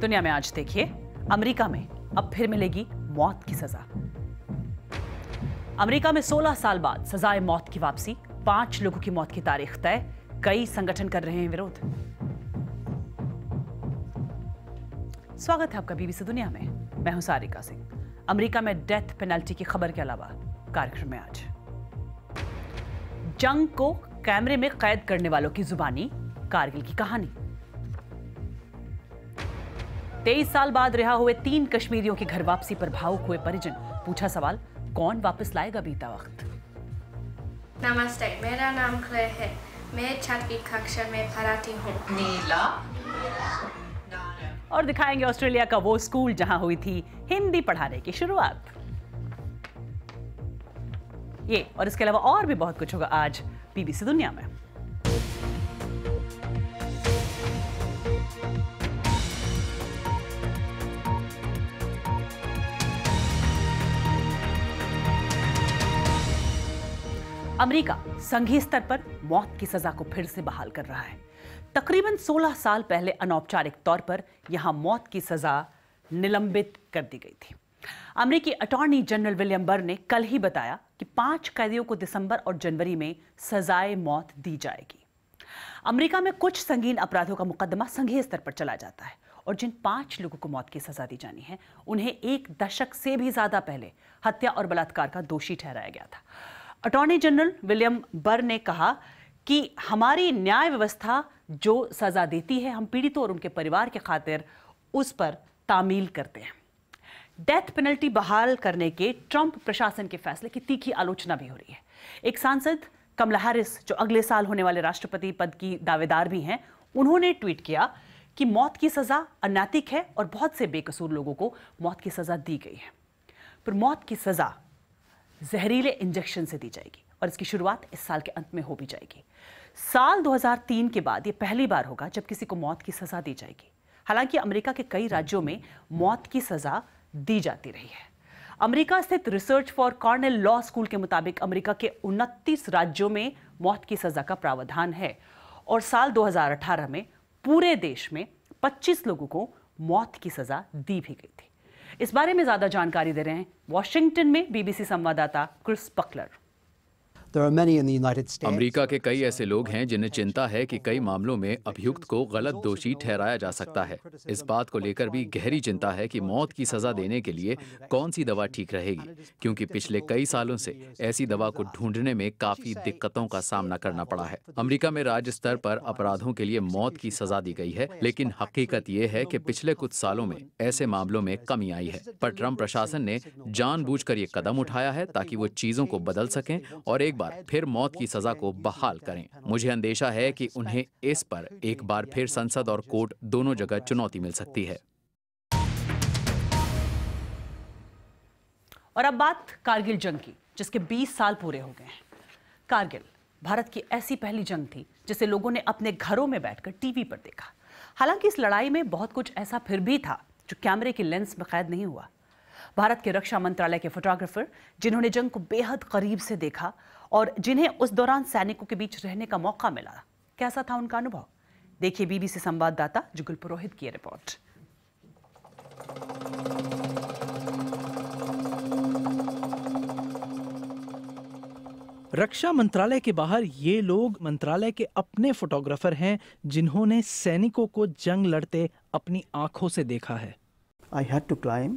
दुनिया में आज देखिए, अमेरिका में अब फिर मिलेगी मौत की सजा। अमेरिका में 16 साल बाद सजाए मौत की वापसी, पाँच लोगों की मौत की तारीख तय, कई संगठन कर रहे हैं विरोध। स्वागत है आपका बीबीसी दुनिया में। मैं हूँ सारिका सिंह। अमेरिका में डेथ पेनल्टी की खबर के अलावा कार्यक्रम में आज। जंग को कैमरे में कैद करने वालों की जुबानी कारगिल की कहानी। तेईस साल बाद रिहा हुए तीन कश्मीरियों की घर वापसी पर भावुक हुए परिजन पूछा सवाल कौन वापस लाएगा बीता वक्त? नमस्ते मेरा नाम क्ले है। मैं छठी कक्षा में पढ़ाती हूँ। नीला। और दिखाएँगे ऑस्ट्रेलिया का वो स्कूल जहाँ हुई थी हिंदी पढ़ाने की शुरुआत। ये और इसके अलावा और भी बहुत कुछ होगा आज बीबीसी दुनिया में। अमेरिका संघीय स्तर पर मौत की सजा को फिर से बहाल कर रहा है। तकरीबन 16 साल पहले अनौपचारिक तौर पर यहाँ मौत की सजा निलंबित कर दी गई थी। अमेरिकी अटॉर्नी जनरल विलियम बर ने कल ही बताया कि पाँच कैदियों को दिसंबर और जनवरी में सजाए मौत दी जाएगी। अमेरिका में कुछ संगीन अपराधों का मुकदमा संघीय स्तर पर चला जाता है और जिन पाँच लोगों को मौत की सजा दी जानी है, उन्हें एक दशक से भी ज़्यादा पहले हत्या और बलात्कार का दोषी ठहराया गया था। अटॉर्नी जनरल विलियम बर ने कहा कि हमारी न्याय व्यवस्था जो सजा देती है, हम पीड़ितों और उनके परिवार के खातिर उस पर तामील करते हैं। डेथ पेनल्टी बहाल करने के ट्रंप प्रशासन के फैसले की तीखी आलोचना भी हो रही है। एक सांसद, कमला हैरिस, जो अगले साल होने वाले राष्ट्रपति पद की दावेदार भी हैं, उन्होंने ट्वीट किया कि मौत की सजा अनैतिक है और बहुत से बेकसूर लोगों को मौत की सजा दी गई है। पर मौत की सजा जहरीले इंजेक्शन से दी जाएगी और इसकी शुरुआत इस साल के अंत में हो भी जाएगी। साल 2003 के बाद ये पहली बार होगा जब किसी को मौत की सजा दी जाएगी। हालाँकि अमेरिका के कई राज्यों में मौत की सजा दी जाती रही है। अमेरिका स्थित research for Cornell law school के मुताबिक अमेरिका के 29 राज्यों में मौत की सजा का प्रावधान है और साल 2018 में पूरे देश में 25 लोगों को मौत की सजा दी भी गई थी। इस बारे में ज़्यादा जानकारी दे रहे हैं वॉशिंगटन में बीबीसी संवाददाता क्रिस पकलर अमेरिका के कई ऐसे लोग हैं जिन्हें चिंता है कि कई मामलों में अभियुक्त को गलत दोषी ठहराया जा सकता है। इस बात को लेकर भी गहरी चिंता है कि मौत की सजा देने के लिए कौन सी दवा ठीक रहेगी, क्योंकि पिछले कई सालों से ऐसी दवा को ढूँढने में काफ़ी दिक्कतों का सामना करना पड़ा है। अमेरिका में राज्य स्तर पर अपराधों के लिए मौत की सजा दी गई है, लेकिन हकीकत ये है कि पिछले कुछ सालों में ऐसे मामलों में कमी आई है। पर ट्रंप प्रशासन ने जानबूझकर ये कदम उठाया है ताकि वो चीज़ों को बदल सकें और एक बार फिर मौत की सजा को बहाल करें। मुझे अंदेशा है कि उन्हें इस पर एक बार फिर संसद और कोर्ट दोनों जगह चुनौती मिल सकती है। और अब बात कारगिल जंग की, जिसके 20 साल पूरे हो गए हैं। कारगिल भारत की ऐसी पहली जंग थी, जिसे लोगों ने अपने घरों में बैठकर टीवी पर देखा। हालाँकि इस लड़ाई में बहुत कुछ ऐसा फिर भी था, जो कैमरे की लेंस में कैद नहीं हुआ। भारत के रक्षा मंत्रालय के फोटोग्राफर, जिन्होंने जंग को बेहद करीब से देखा और जिन्हें उस दौरान सैनिकों के बीच रहने का मौका मिला। कैसा था उनका अनुभव? देखिए बीबीसी संवाददाता जुगल पुरोहित की रिपोर्ट। रक्षा मंत्रालय के बाहर ये लोग मंत्रालय के अपने फोटोग्राफर हैं जिन्होंने सैनिकों को जंग लड़ते अपनी आँखों से देखा है। I had to climb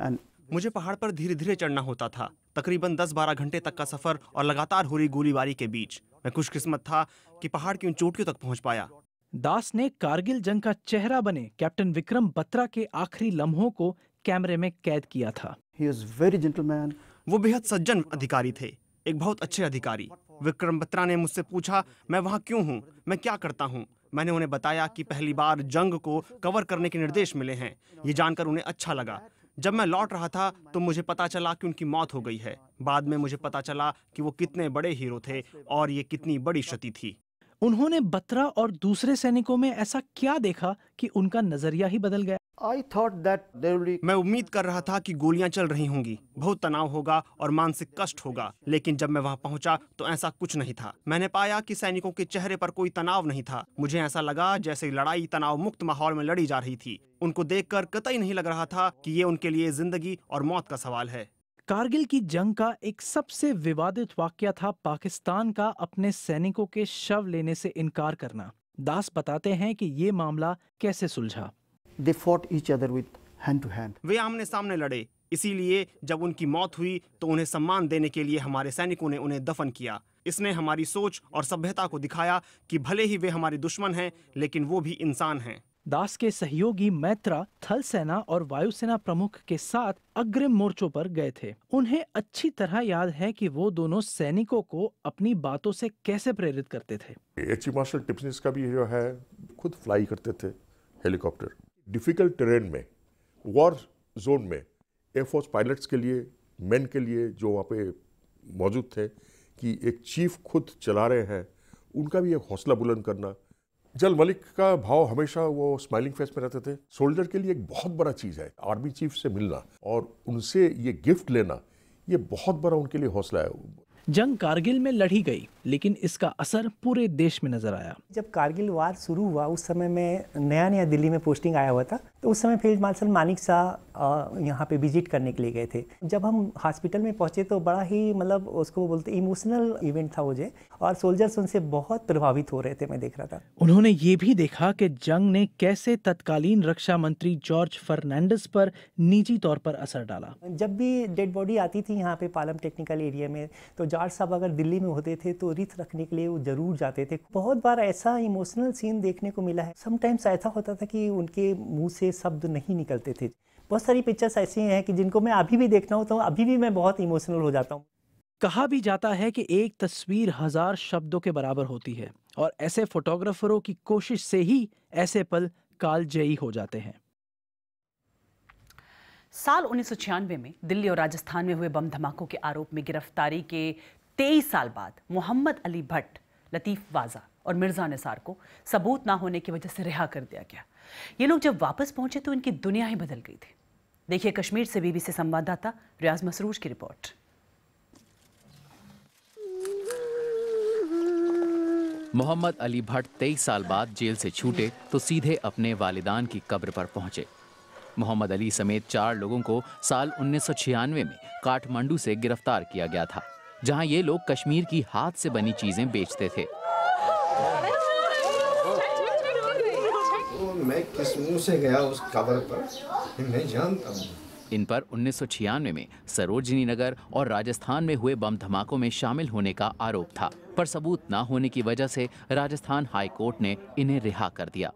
and मुझे पहाड़ पर धीरे धीरे चढ़ना होता था। तकरीबन 10-12 घंटे तक का सफ़र और लगातार हो रही गोलीबारी के बीच। मैं खुशकिस्मत था कि पहाड़ की उन चोटियों तक पहुँच पाया। दास ने कारगिल जंग का चेहरा बने कैप्टन विक्रम बत्रा के आखिरी लम्हों को कैमरे में कैद किया था. वो बेहद सज्जन अधिकारी थे एक बहुत अच्छे अधिकारी। विक्रम बत्रा ने मुझसे पूछा मैं वहाँ क्यों हूँ? मैं क्या करता हूँ? मैंने उन्हें बताया कि पहली बार जंग को कवर करने के निर्देश मिले हैं। ये जानकर उन्हें अच्छा लगा। जब मैं लौट रहा था तो मुझे पता चला कि उनकी मौत हो गई है। बाद में मुझे पता चला कि वो कितने बड़े हीरो थे और ये कितनी बड़ी क्षति थी। उन्होंने बत्रा और दूसरे सैनिकों में ऐसा क्या देखा कि उनका नज़रिया ही बदल गया? मैं उम्मीद कर रहा था कि गोलियाँ चल रही होंगी। बहुत तनाव होगा और मानसिक कष्ट होगा लेकिन जब मैं वहाँ पहुँचा तो ऐसा कुछ नहीं था। मैंने पाया कि सैनिकों के चेहरे पर कोई तनाव नहीं था। मुझे ऐसा लगा जैसे लड़ाई तनाव मुक्त माहौल में लड़ी जा रही थी। उनको देखकर कतई नहीं लग रहा था कि ये उनके लिए ज़िंदगी और मौत का सवाल है। कारगिल की जंग का एक सबसे विवादित वाक्य था पाकिस्तान का अपने सैनिकों के शव लेने से इनकार करना। दास बताते हैं कि ये मामला कैसे सुलझा। They fought each other with hand to hand. वे आमने सामने लड़े। इसीलिए जब उनकी मौत हुई तो उन्हें सम्मान देने के लिए हमारे सैनिकों ने उन्हें दफन किया। इसने हमारी सोच और सभ्यता को दिखाया कि भले ही वे हमारे दुश्मन हैं लेकिन वो भी इंसान हैं। दास के सहयोगी मैत्रा थल सेना और वायुसेना प्रमुख के साथ अग्रिम मोर्चों पर गए थे। उन्हें अच्छी तरह याद है कि वो दोनों सैनिकों को अपनी बातों से कैसे प्रेरित करते थे। चीफ मार्शल टिप्सनिस का भी जो है खुद फ्लाई करते थे हेलीकॉप्टर। डिफ़िकल्ट टेरेन में वॉर जोन में एयरफोर्स पायलट्स के लिए मैन के लिए जो वहाँ पे मौजूद थे कि एक चीफ खुद चला रहे हैं, उनका भी एक हौसला बुलंद करना। जल मलिक का भाव हमेशा वो स्माइलिंग फेस में रहते थे। सोल्जर के लिए एक बहुत बड़ा चीज़ है आर्मी चीफ से मिलना और उनसे ये गिफ्ट लेना, ये बहुत बड़ा उनके लिए हौसला है। जंग कारगिल में लड़ी गई। लेकिन इसका असर पूरे देश में नज़र आया। जब कारगिल वार शुरू हुआ उस समय में नया नया दिल्ली में पोस्टिंग आया हुआ था तो उस समय फ़ील्ड मार्शल मानिक शाह यहाँ पे विज़िट करने के लिए गए थे। जब हम हॉस्पिटल में पहुँचे तो बड़ा ही मतलब उसको बोलते इमोशनल इवेंट था मुझे और सोल्जर्स उनसे बहुत प्रभावित हो रहे थे मैं देख रहा था। उन्होंने ये भी देखा कि जंग ने कैसे तत्कालीन रक्षा मंत्री जॉर्ज फर्नांडिस पर निजी तौर पर असर डाला। जब भी डेड बॉडी आती थी यहाँ पे पालम टेक्निकल एरिया में तो जॉर्ज साहब अगर दिल्ली में होते थे तो रिथ रखने के लिए वो ज़रूर जाते थे। बहुत बार ऐसा इमोशनल सीन देखने को मिला है। समटाइम्स ऐसा होता था कि उनके मुँह से शब्द नहीं निकलते थे। बहुत सारी पिक्चर्स ऐसी हैं कि जिनको मैं अभी भी देखता हूँ तो अभी भी मैं बहुत इमोशनल हो जाता हूँ। कहा भी जाता है कि एक तस्वीर हज़ार शब्दों के बराबर होती है और ऐसे फोटोग्राफरों की कोशिश से ही ऐसे पल कालजयी हो जाते हैं। साल उन्नीस सौ छियानवे में दिल्ली और राजस्थान में हुए बम धमाकों के आरोप में गिरफ्तारी के 23 साल बाद मोहम्मद अली भट्ट, लतीफ वाजा और मिर्ज़ा निसार को सबूत ना होने की वजह से रिहा कर दिया गया। ये लोग जब वापस पहुँचे तो इनकी दुनिया ही बदल गई थी। देखिए कश्मीर से बीबीसी संवाददाता रियाज मसरूज की रिपोर्ट। मोहम्मद अली भट्ट तेईस साल बाद जेल से छूटे तो सीधे अपने वालिदान की कब्र पर पहुँचे। मोहम्मद अली समेत चार लोगों को साल उन्नीस सौ छियानवे में काठमांडू से गिरफ़्तार किया गया था। जहाँ ये लोग कश्मीर की हाथ से बनी चीज़ें बेचते थे। तो मैं किस मुँह से गया उस पर? मैं जानता हूँ। इन पर उन्नीस सौ छियानवे में सरोजनी नगर और राजस्थान में हुए बम धमाकों में शामिल होने का आरोप था। पर सबूत न होने की वजह से राजस्थान हाई कोर्ट ने इन्हें रिहा कर दिया।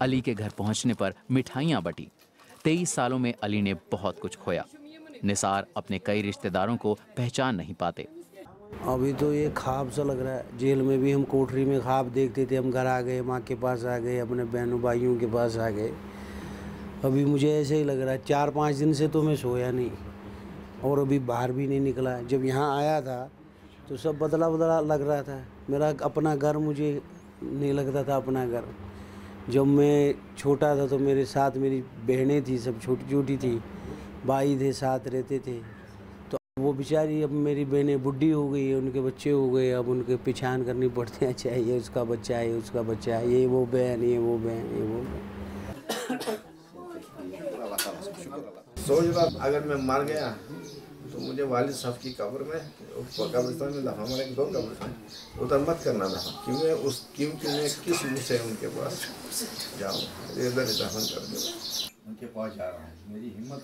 अली के घर पहुँचने पर मिठाइयाँ बटी। तेईस सालों में अली ने बहुत कुछ खोया। निसार अपने कई रिश्तेदारों को पहचान नहीं पाते। अभी तो ये ख्वाब सा लग रहा है। जेल में भी हम कोठरी में ख्वाब देखते थे। हम घर आ गए, माँ के पास आ गए, अपने बहनों भाइयों के पास आ गए। अभी मुझे ऐसे ही लग रहा है। चार पाँच दिन से तो मैं सोया नहीं। और अभी बाहर भी नहीं निकला जब यहाँ आया था तो सब बदला बदला लग रहा था। मेरा अपना घर मुझे नहीं लगता था अपना घर। जब मैं छोटा था तो मेरे साथ मेरी बहनें थी, सब छोटी छोटी थी। भाई थे साथ रहते थे। तो वो बेचारी अब मेरी बहनें बुढ़ी हो गई है उनके बच्चे हो गए अब उनके पिछान करनी पड़ती है अच्छा ये उसका बच्चा है उसका बच्चा है ये वो बहन ये वो बहन ये वो बहन। सोच रहा अगर मैं मर गया तो मुझे वालिद साहब की कब्र में कब्रिस्तान में दफ़ा मरे दो कब्रिस्तान? उधर मत करना दफ़ा क्यों मैं उस क्योंकि मैं किस मुँह से उनके पास जाऊँ? इधर दफन कर दो। उनके पास जा रहा हूँ मेरी हिम्मत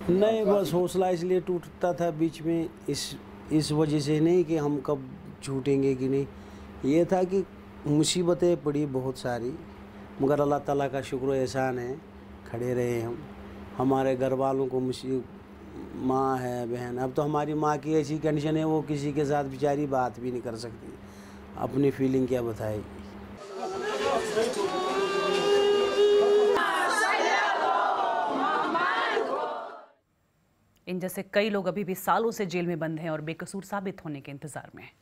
नहीं, बस हौसला इसलिए टूटता था बीच में, इस इस वजह से नहीं कि हम कब छूटेंगे कि नहीं। ये था कि मुसीबतें पड़ी बहुत सारी, मगर अल्लाह ताला का शुक्र एहसान है, खड़े रहे हम। हमारे घर वालों को मुसी, माँ है, बहन, अब तो हमारी माँ की ऐसी कंडीशन है, वो किसी के साथ बेचारी बात भी नहीं कर सकती। अपनी फीलिंग क्या बताएगी इन जैसे कई लोग अभी भी सालों से जेल में बंद हैं और बेकसूर साबित होने के इंतज़ार में हैं।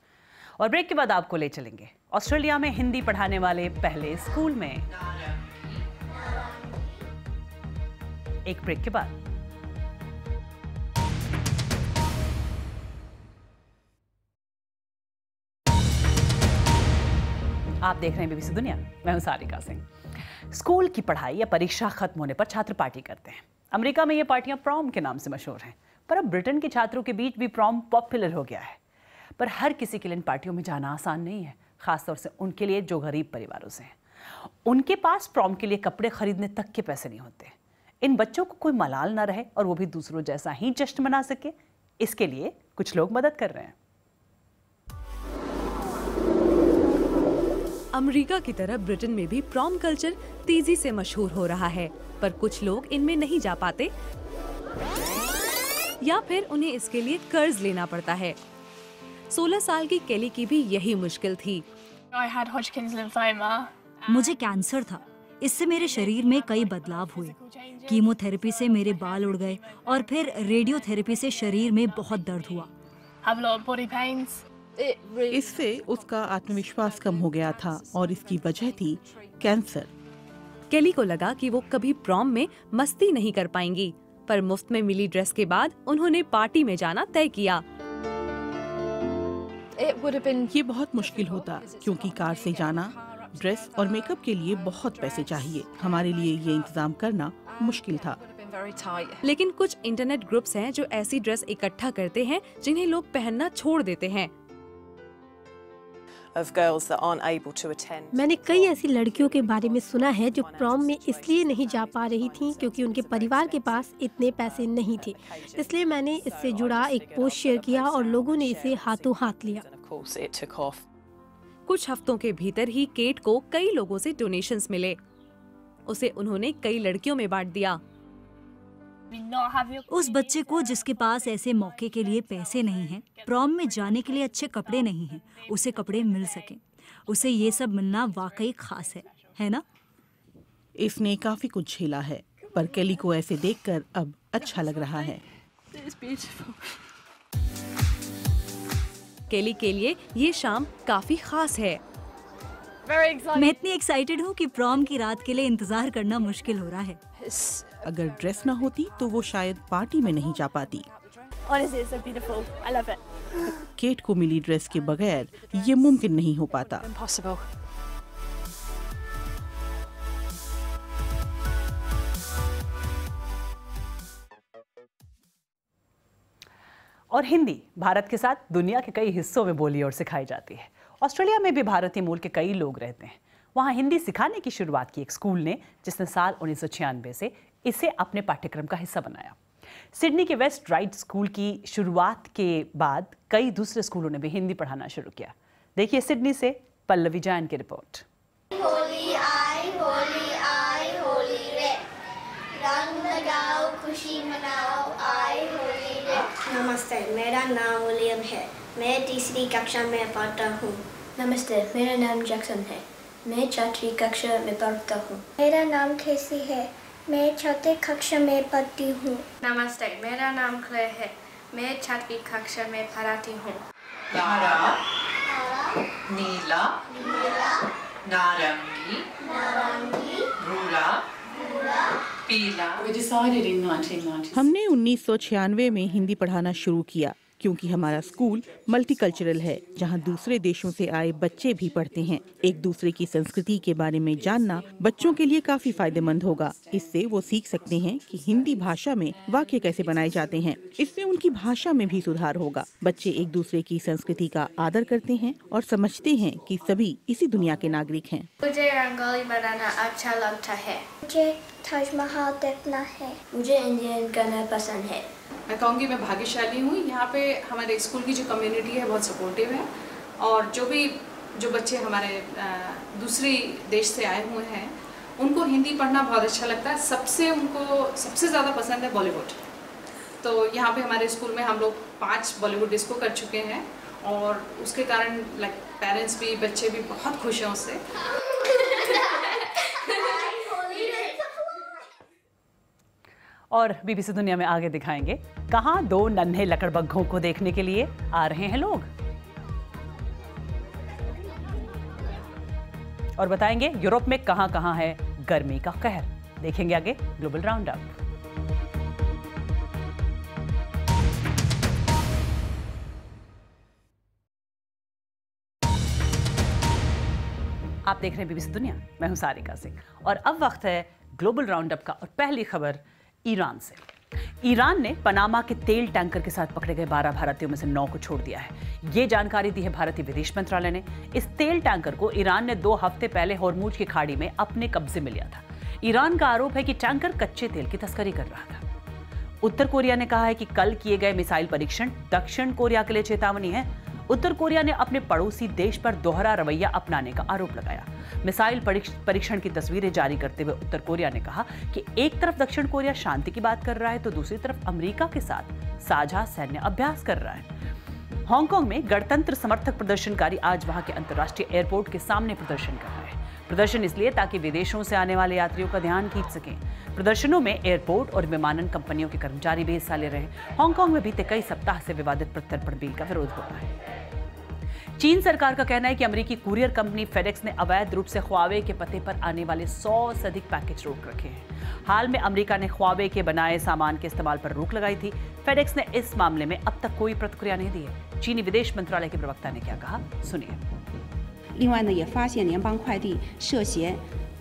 और ब्रेक के बाद आपको ले चलेंगे। ऑस्ट्रेलिया में हिंदी पढ़ाने वाले पहले स्कूल में। एक ब्रेक के बाद। आप देख रहे हैं बीबीसी दुनिया। मैं हूँ सारिका सिंह। स्कूल की पढ़ाई या परीक्षा खत्म होने पर छात्र पार्टी करते हैं। अमेरिका में ये पार्टियाँ प्रॉम के नाम से मशहूर हैं, पर अब ब्रिटेन के छात्रों के बीच भी प्रॉम पॉपुलर हो गया है। पर हर किसी के लिए इन पार्टियों में जाना आसान नहीं है, खासतौर से उनके लिए जो गरीब परिवारों से हैं। उनके पास प्रॉम के लिए कपड़े खरीदने तक के पैसे नहीं होते। इन बच्चों को कोई मलाल ना रहे और वो भी दूसरों जैसा ही जश्न मना सके। इसके लिए कुछ लोग मदद कर रहे हैं। अमेरिका की तरह ब्रिटेन में भी प्रॉम कल्चर तेज़ी से मशहूर हो रहा है। पर कुछ लोग इनमें नहीं जा पाते। या फिर उन्हें इसके लिए कर्ज लेना पड़ता है। 16 साल की केली की भी यही मुश्किल थी. मुझे कैंसर था। इससे मेरे शरीर में कई बदलाव हुए। कीमोथेरेपी से मेरे बाल उड़ गए और फिर रेडियोथेरेपी से शरीर में बहुत दर्द हुआ. इससे उसका आत्मविश्वास कम हो गया था और इसकी वजह थी कैंसर। केली को लगा कि वो कभी प्रॉम में मस्ती नहीं कर पाएँगी पर मुफ़्त में मिली ड्रेस के बाद उन्होंने पार्टी में जाना तय किया। ये बहुत मुश्किल होता क्योंकि कार से जाना ड्रेस और मेकअप के लिए बहुत पैसे चाहिए। हमारे लिए ये इंतज़ाम करना मुश्किल था। लेकिन कुछ इंटरनेट ग्रुप्स हैं जो ऐसी ड्रेस इकट्ठा करते हैं जिन्हें लोग पहनना छोड़ देते हैं। मैंने कई ऐसी लड़कियों के बारे में सुना है जो प्रॉम में इसलिए नहीं जा पा रही थीं क्योंकि उनके परिवार के पास इतने पैसे नहीं थे। इसलिए मैंने इससे जुड़ा एक पोस्ट शेयर किया और लोगों ने इसे हाथों हाथ लिया। कुछ हफ्तों के भीतर ही केट को कई लोगों से डोनेशंस मिले। उसे उन्होंने कई लड़कियों में बांट दिया। उस बच्चे को जिसके पास ऐसे मौके के लिए पैसे नहीं हैं, प्रॉम में जाने के लिए अच्छे कपड़े नहीं हैं, उसे कपड़े मिल सके। उसे ये सब मिलना वाकई खास है है ना? इसने काफ़ी कुछ झेला है पर केली को ऐसे देखकर अब अच्छा लग रहा है। केली के लिए ये शाम काफ़ी खास है। मैं इतनी एक्साइटेड हूँ कि प्रॉम की रात के लिए इंतज़ार करना मुश्किल हो रहा है। अगर ड्रेस ना होती तो वो शायद पार्टी में नहीं जा पाती Honestly, it's so beautiful. I love it. Kate को मिली ड्रेस के बगैर ये मुमकिन नहीं हो पाता Impossible. और हिंदी भारत के साथ दुनिया के कई हिस्सों में बोली और सिखाई जाती है ऑस्ट्रेलिया में भी भारतीय मूल के कई लोग रहते हैं वहाँ हिंदी सिखाने की शुरुआत की एक स्कूल ने जिसने साल उन्नीस सौ छियानवे से इसे अपने पाठ्यक्रम का हिस्सा बनाया। सिडनी के वेस्ट राइट स्कूल की शुरुआत के बाद कई दूसरे स्कूलों ने भी हिंदी पढ़ाना शुरू किया। देखिए सिडनी से पल्लवी जैन की रिपोर्ट। होली आई होली आई होली रे। रंग लगाओ खुशी मनाओ आई होली रे। नमस्ते मेरा नाम विलियम है। मैं तीसरी कक्षा में पढ़ता हूँ। नमस्ते मेरा नाम जैक्सन है। मैं छठी कक्षा में पढ़ता हूँ। मेरा नाम खेसी है। मैं चौथे कक्षा में पढ़ती हूँ। नमस्ते मेरा नाम क्ले है। मैं छठी कक्षा में पढ़ाती हूँ। हरा नीला नारंगी भूरा पीला। We decided in 1990. हमने 1996 में हिंदी पढ़ाना शुरू किया। क्योंकि हमारा स्कूल मल्टीकल्चरल है जहाँ दूसरे देशों से आए बच्चे भी पढ़ते हैं। एक दूसरे की संस्कृति के बारे में जानना बच्चों के लिए काफ़ी फ़ायदेमंद होगा। इससे वो सीख सकते हैं कि हिंदी भाषा में वाक्य कैसे बनाए जाते हैं। इससे उनकी भाषा में भी सुधार होगा। बच्चे एक दूसरे की संस्कृति का आदर करते हैं और समझते हैं कि सभी इसी दुनिया के नागरिक हैं। मुझे रंगोली बनाना अच्छा लगता है। मुझे ताजमहल देखना है। मुझे इंडियन करना पसंद है। मैं कहूँगी मैं भाग्यशाली हूँ। यहाँ पे हमारे स्कूल की जो कम्युनिटी है, बहुत सपोर्टिव है और जो भी, जो बच्चे हमारे दूसरे देश से आए हुए हैं, उनको हिंदी पढ़ना बहुत अच्छा लगता है। सबसे उनको, सबसे ज़्यादा पसंद है बॉलीवुड। तो यहाँ पे हमारे स्कूल में हम लोग पाँच बॉलीवुड डिस्को कर चुके हैं और उसके कारण लाइक पेरेंट्स भी, बच्चे भी बहुत खुश हैं उससे। और बीबीसी दुनिया में आगे दिखाएँगे कहाँ दो नन्हे लकड़बग्घों को देखने के लिए आ रहे हैं लोग। और बताएँगे यूरोप में कहाँ कहाँ है गर्मी का कहर। देखेंगे आगे ग्लोबल राउंड अप आप देख रहे हैं बीबीसी दुनिया, मैं हूँ सारिका सिंह। और अब वक्त है ग्लोबल राउंड अप का और पहली खबर ईरान से। ईरान ने पनामा के तेल टैंकर के साथ पकड़े गए 12 भारतीयों में से 9 को छोड़ दिया है। ये जानकारी दी है भारतीय विदेश मंत्रालय ने। इस तेल टैंकर को ईरान ने दो हफ़्ते पहले हॉर्मूज की खाड़ी में अपने कब्जे में लिया था। ईरान का आरोप है कि टैंकर कच्चे तेल की तस्करी कर रहा था। उत्तर कोरिया ने कहा है कि कल किए गए मिसाइल परीक्षण दक्षिण कोरिया के लिए चेतावनी है। उत्तर कोरिया ने अपने पड़ोसी देश पर दोहरा रवैया अपनाने का आरोप लगाया। मिसाइल परीक्षण की तस्वीरें जारी करते हुए उत्तर कोरिया ने कहा कि एक तरफ़ दक्षिण कोरिया शांति की बात कर रहा है तो दूसरी तरफ़ अमेरिका के साथ साझा सैन्य अभ्यास कर रहा है। हांगकांग में गणतंत्र समर्थक प्रदर्शनकारी आज वहाँ के अंतर्राष्ट्रीय एयरपोर्ट के सामने प्रदर्शन कर रहे हैं। प्रदर्शन इसलिए ताकि विदेशों से आने वाले यात्रियों का ध्यान खींच सकें। प्रदर्शनों में एयरपोर्ट और विमानन कंपनियों के कर्मचारी भी हिस्सा ले रहे। हैं हांगकांग में बीते कई सप्ताह से विवादित प्रत्यर्पण बिल का विरोध हो रहा है। चीन सरकार का कहना है कि अमेरिकी कुरियर कंपनी फेडेक्स ने अवैध रूप से ख्वावे के पते पर आने वाले सौ से अधिक पैकेज रोक रखे हैं। हाल में अमेरिका ने ख्वावे के बनाए सामान के इस्तेमाल पर रोक लगाई थी। फेडेक्स ने इस मामले में अब तक कोई प्रतिक्रिया नहीं दी है। चीनी विदेश मंत्रालय के प्रवक्ता ने क्या कहा? सुनिए।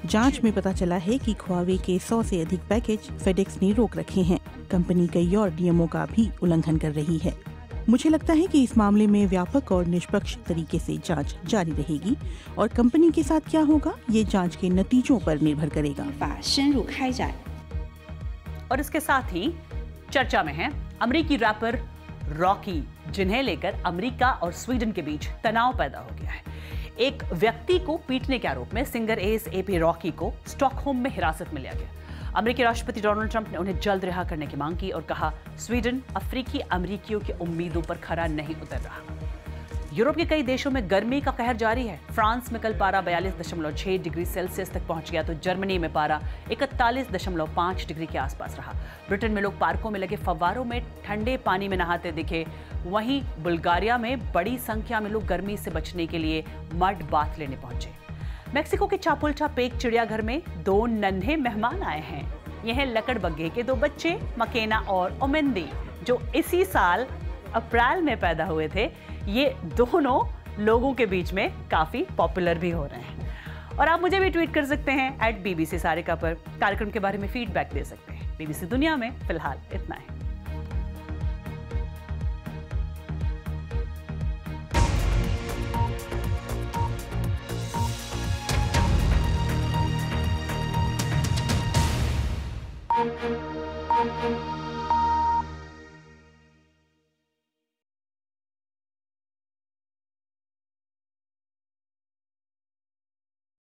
जाँच में पता चला है कि ख्वावे के 100 से अधिक पैकेज फेडेक्स ने रोक रखे हैं। कंपनी कई और डीएमओ का भी उल्लंघन कर रही है। मुझे लगता है कि इस मामले में व्यापक और निष्पक्ष तरीके से जाँच जारी रहेगी। और कंपनी के साथ क्या होगा ये जाँच के नतीजों पर निर्भर करेगा। और इसके साथ ही चर्चा में है अमरीकी रैपर रॉकी जिन्हें लेकर अमरीका और स्वीडन के बीच तनाव पैदा हो गया है। एक व्यक्ति को पीटने के आरोप में singer S A P Rocky को स्टॉकहोम में हिरासत में लिया गया। अमेरिकी राष्ट्रपति डोनाल्ड ट्रंप ने उन्हें जल्द रिहा करने की मांग की और कहा, स्वीडन अफ्रीकी अमरीकियों की उम्मीदों पर खरा नहीं उतर रहा। यूरोप के कई देशों में गर्मी का कहर जारी है। फ्रांस में कल पारा बयालीस दशमलव छह डिग्री सेल्सियस तक पहुँच गया तो जर्मनी में पारा इकतालीस दशमलव पाँच डिग्री के आसपास रहा। ब्रिटेन में लोग पार्कों में लगे फव्वारों में ठंडे पानी में नहाते दिखे। वहीं बुल्गारिया में बड़ी संख्या में लोग गर्मी से बचने के लिए मड बाथ लेने पहुँचे। मैक्सिको के चापुल्चा पेक चिड़ियाघर में दो नन्हे मेहमान आए हैं। ये हैं लकड़बग्गे के दो बच्चे, मकेना और ओमेंदी, जो इसी साल अप्रैल में पैदा हुए थे। ये दोनों लोगों के बीच में काफ़ी पॉपुलर भी हो रहे हैं। और आप मुझे भी ट्वीट कर सकते हैं एट बीबीसी सारिका पर। कार्यक्रम के बारे में फीडबैक दे सकते हैं। बीबीसी दुनिया में, फ़िलहाल इतना है।